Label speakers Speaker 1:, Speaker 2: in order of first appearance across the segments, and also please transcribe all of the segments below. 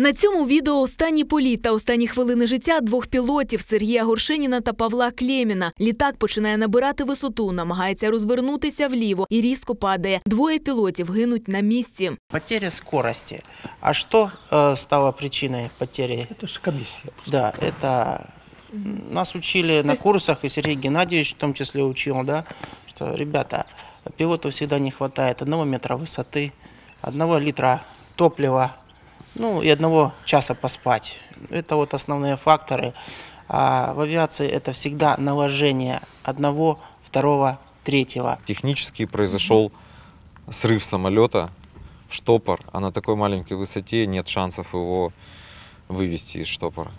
Speaker 1: На цьому відео останній політ та останні хвилини життя двох пілотів Сергія Горшиніна та Павла Клєміна. Літак починає набирати висоту, намагається розвернутися вліво і різко падає. Двоє пілотів гинуть на місці.
Speaker 2: Потеря скорости. А что э, стало причиной потери?
Speaker 3: Это же комиссия.
Speaker 2: Да, это м, нас учили на курсах, и Сергей Геннадьевич в том числе учил, да, что, ребята, пилоту всегда не хватает одного метра высоты, одного литра топлива, ну и одного часа поспать. Это вот основные факторы. А в авиации это всегда наложение одного, второго, третьего.
Speaker 4: Технически произошел срыв самолета в штопор, а на такой маленькой высоте нет шансов его вывести из штопора.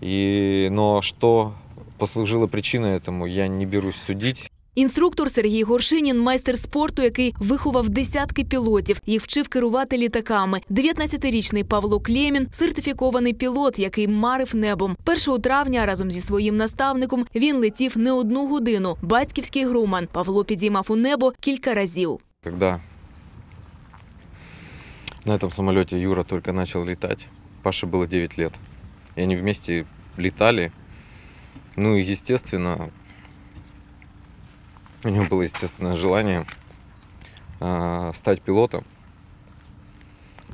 Speaker 4: И, но что послужило причиной этому, я не берусь судить.
Speaker 1: Інструктор Сергій Горшинін майстер спорту, який виховав десятки пілотів, їх вчив керувати літаками. 19-річний Павло Клємін – сертифікований пілот, який марив небом. 1 травня разом зі своїм наставником він летів не одну годину. Батьківський груман Павло підіймав у небо кілька разів.
Speaker 4: Когда на этом самолете Юра только начал летать, Паше было 9 лет. И они вместе летали. Ну и, естественно, у него было естественное желание а, стать пилотом.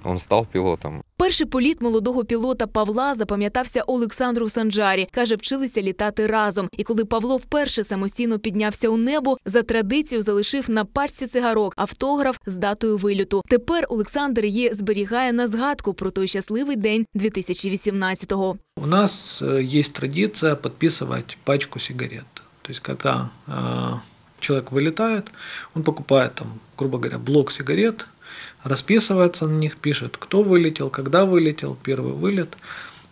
Speaker 4: Он стал пилотом.
Speaker 1: Перший політ молодого пілота Павла запам'ятався Олександру Санджарі. Каже, вчилися літати разом. І коли Павло вперше самостійно піднявся у небо, за традицію залишив на пачці цигарок автограф з датою вильоту. Тепер Олександр її зберігає на згадку про той щасливий день 2018-го.
Speaker 3: У нас э, есть традиция подписывать пачку сигарет. То есть, когда э, человек вылетает, он покупает там, грубо говоря, блок сигарет, расписывается на них, пишет, кто вылетел, когда вылетел, первый вылет.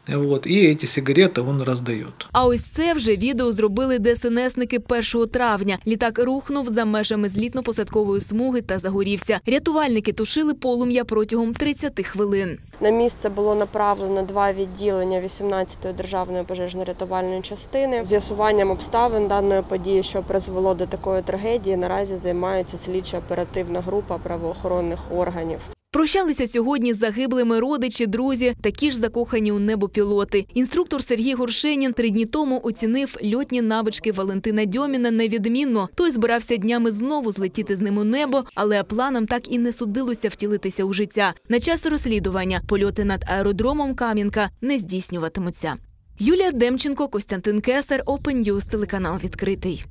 Speaker 3: Вот, и эти сигареты он раздает.
Speaker 1: А ось це вже відео зробили ДСНСники 1 травня. Літак рухнув за межами злітно-посадкової смуги та загорівся. Рятувальники тушили полум'я протягом 30 хвилин.
Speaker 5: На місце було направлено два відділення 18-ї державної пожежно-рятувальної частини. З'ясуванням обставин даної події, що призвело до такої трагедії, наразі займається слідча оперативна група правоохоронних органів.
Speaker 1: Прощалися сьогодні з загиблими родичі, друзі, такі ж закохані у небо пілоти. Інструктор Сергій Горшенін три дні тому оцінив льотні навички Валентина Дьоміна невідмінно. Той збирався днями знову злетіти з ним у небо, але планам так і не судилося втілитися у життя. На час розслідування польоти над аеродромом Кам'янка не здійснюватимуться. Юлія Демченко, Костянтин Кесар, Open News, телеканал відкритий.